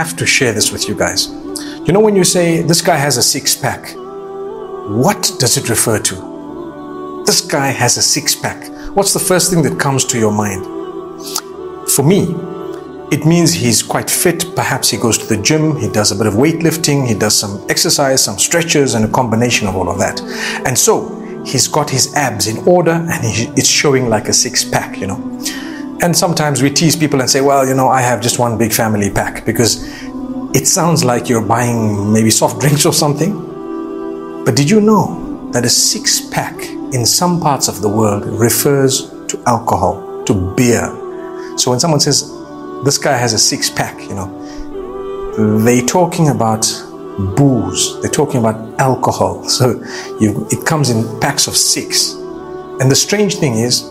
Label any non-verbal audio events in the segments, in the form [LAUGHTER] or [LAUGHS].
have to share this with you guys. You know, when you say this guy has a six pack, what does it refer to? This guy has a six pack. What's the first thing that comes to your mind? For me, it means he's quite fit. Perhaps he goes to the gym, he does a bit of weightlifting, he does some exercise, some stretches, and a combination of all of that. And so he's got his abs in order and he, it's showing like a six pack, you know. And sometimes we tease people and say, well, you know, I have just one big family pack because it sounds like you're buying maybe soft drinks or something. But did you know that a six pack in some parts of the world refers to alcohol, to beer? So when someone says, this guy has a six pack, you know. They're talking about booze, they're talking about alcohol. [LAUGHS] So you, it comes in packs of six. And the strange thing is,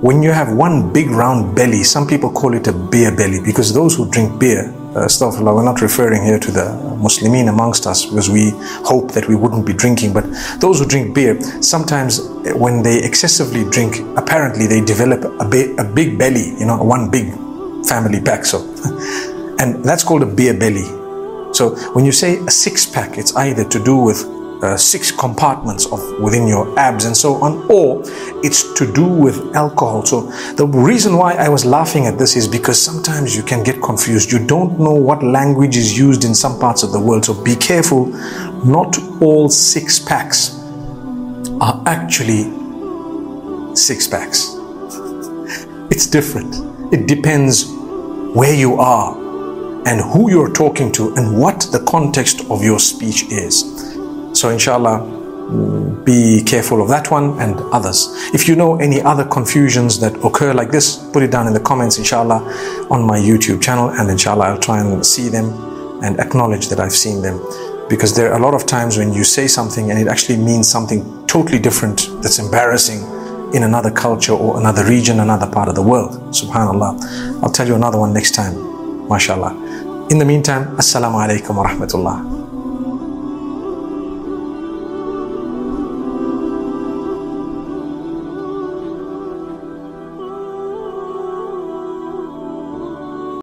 when you have one big round belly, some people call it a beer belly because those who drink beer, uh, we're not referring here to the Muslimin amongst us because we hope that we wouldn't be drinking, but those who drink beer, sometimes when they excessively drink, apparently they develop a, a big belly, you know, one big family pack. So, [LAUGHS] and that's called a beer belly. So when you say a six pack, it's either to do with uh, six compartments of within your abs and so on, or it's to do with alcohol. So the reason why I was laughing at this is because sometimes you can get confused. You don't know what language is used in some parts of the world. So be careful. Not all six packs are actually six packs. It's different. It depends where you are and who you're talking to and what the context of your speech is. So, inshallah, mm, be careful of that one and others. If you know any other confusions that occur like this, put it down in the comments, inshallah, on my YouTube channel, and inshallah, I'll try and see them and acknowledge that I've seen them. Because there are a lot of times when you say something and it actually means something totally different that's embarrassing in another culture or another region, another part of the world. Subhanallah. I'll tell you another one next time. MashaAllah. In the meantime, Assalamu alaikum wa rahmatullah.